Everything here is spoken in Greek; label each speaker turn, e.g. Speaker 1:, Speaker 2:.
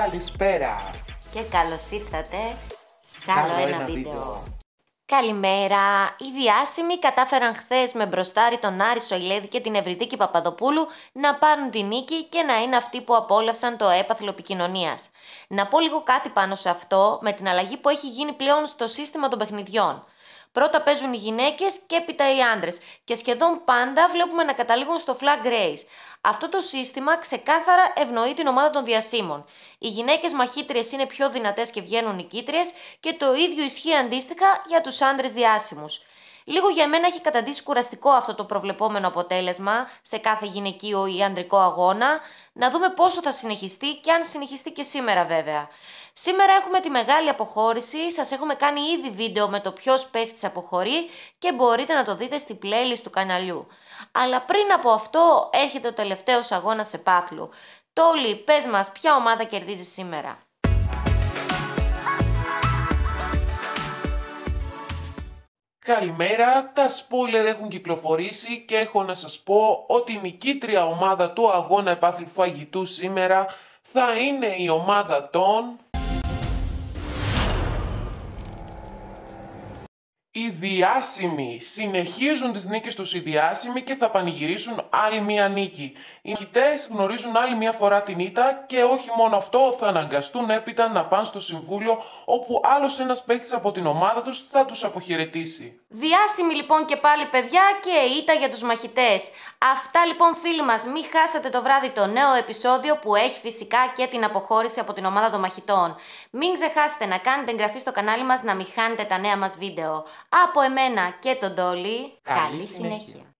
Speaker 1: Καλησπέρα.
Speaker 2: Και καλώς ήρθατε σε άλλο ένα βίντεο. Καλημέρα! Οι διάσημοι κατάφεραν χθες με μπροστάρι τον Άρη Σοηλέδη και την Ευρυδίκη Παπαδοπούλου να πάρουν τη νίκη και να είναι αυτοί που απόλαυσαν το έπαθλο επικοινωνίας. Να πω λίγο κάτι πάνω σε αυτό με την αλλαγή που έχει γίνει πλέον στο σύστημα των παιχνιδιών. Πρώτα παίζουν οι γυναίκες και έπειτα οι άντρες. Και σχεδόν πάντα βλέπουμε να καταλήγουν στο flag race. Αυτό το σύστημα ξεκάθαρα ευνοεί την ομάδα των διασύμων. Οι γυναίκες μαχήτριες είναι πιο δυνατές και βγαίνουν νικήτριες και το ίδιο ισχύει αντίστοιχα για τους άντρες διάσημους. Λίγο για μένα έχει καταντήσει κουραστικό αυτό το προβλεπόμενο αποτέλεσμα σε κάθε γυναικείο ή ανδρικό αγώνα. Να δούμε πόσο θα συνεχιστεί και αν συνεχιστεί και σήμερα βέβαια. Σήμερα έχουμε τη μεγάλη αποχώρηση, σας έχουμε κάνει ήδη βίντεο με το ποιος παίχτης αποχωρεί και μπορείτε να το δείτε στη playlist του καναλιού. Αλλά πριν από αυτό έρχεται ο τελευταίος αγώνας σε πάθλου. Τόλι, πες μας ποια ομάδα κερδίζεις σήμερα;
Speaker 1: Καλημέρα, τα spoiler έχουν κυκλοφορήσει και έχω να σας πω ότι η νικήτρια ομάδα του αγώνα επάθλου φαγητού σήμερα θα είναι η ομάδα των... Οι διάσημοι συνεχίζουν τις νίκες τους οι διάσημοι και θα πανηγυρίσουν άλλη μία νίκη. Οι νικητές γνωρίζουν άλλη μία φορά την ήττα και όχι μόνο αυτό θα αναγκαστούν έπειτα να πάνε στο συμβούλιο όπου άλλος ένας παίκτης από την ομάδα τους θα τους αποχαιρετήσει.
Speaker 2: Διάσημοι λοιπόν και πάλι παιδιά και ήττα για τους μαχητές. Αυτά λοιπόν φίλοι μας, μην χάσατε το βράδυ το νέο επεισόδιο που έχει φυσικά και την αποχώρηση από την ομάδα των μαχητών. Μην ξεχάσετε να κάνετε εγγραφή στο κανάλι μας να μην χάνετε τα νέα μας βίντεο. Από εμένα και τον Τόλι, καλή, συνέχεια.